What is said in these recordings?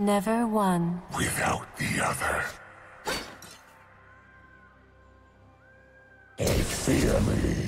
Never one. without the other. A family. Say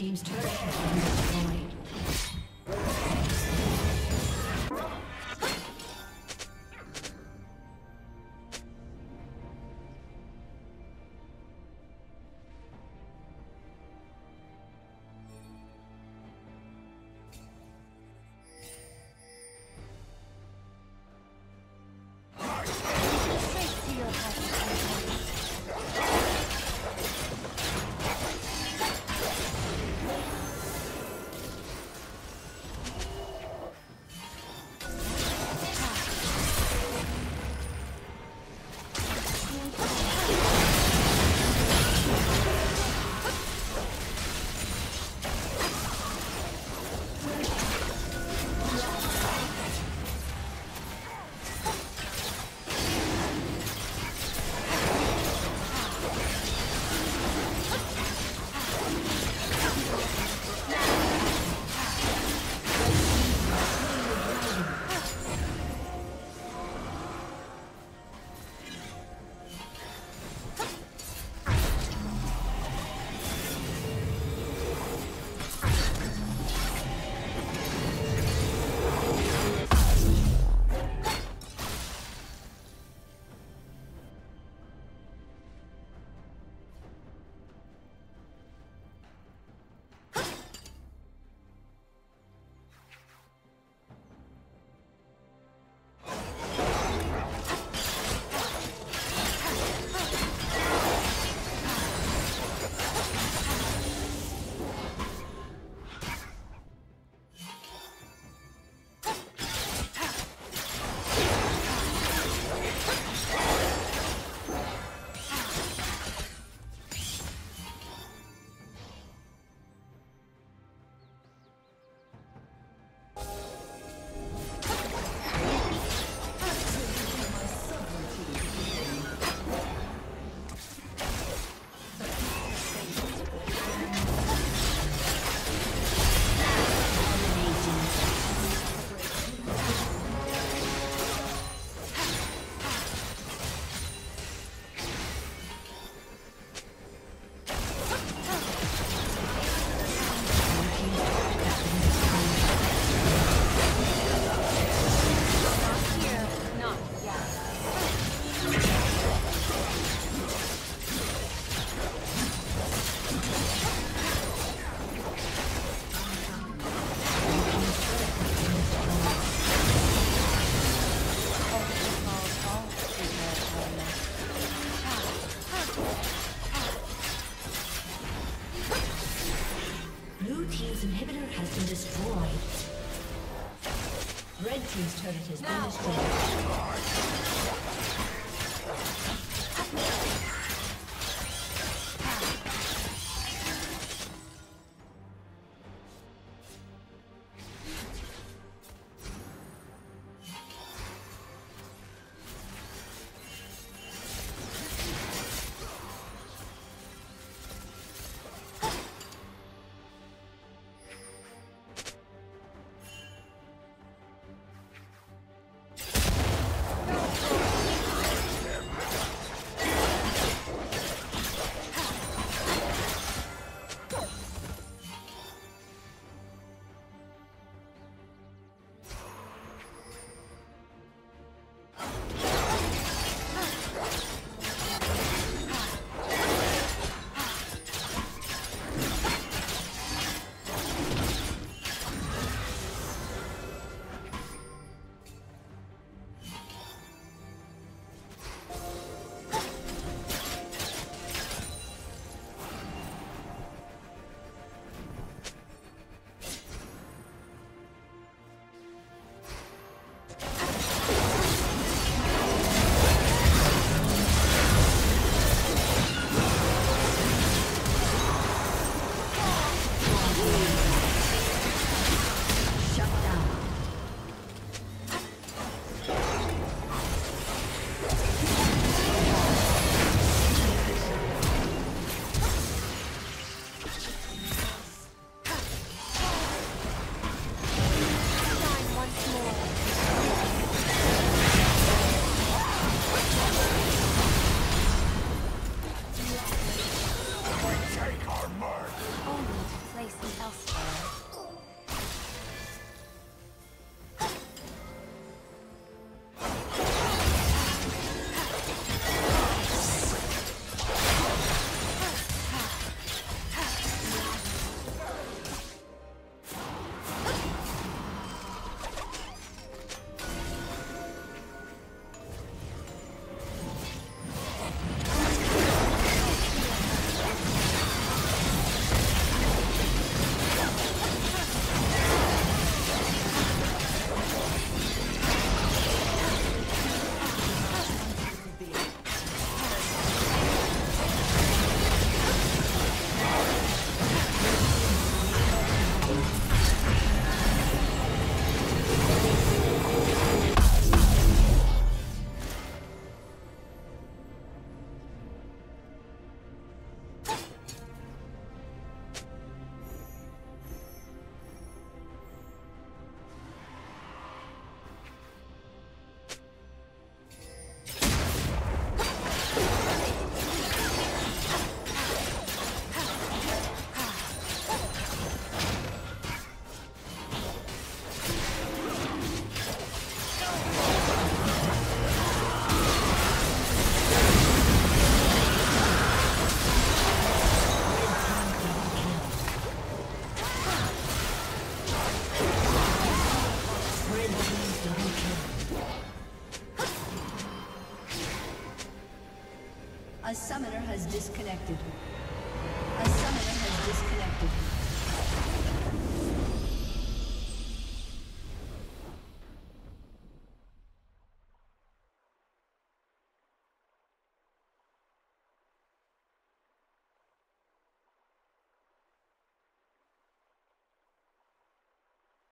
team's turret.